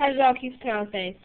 How does it all keep smiling face?